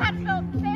Hatfield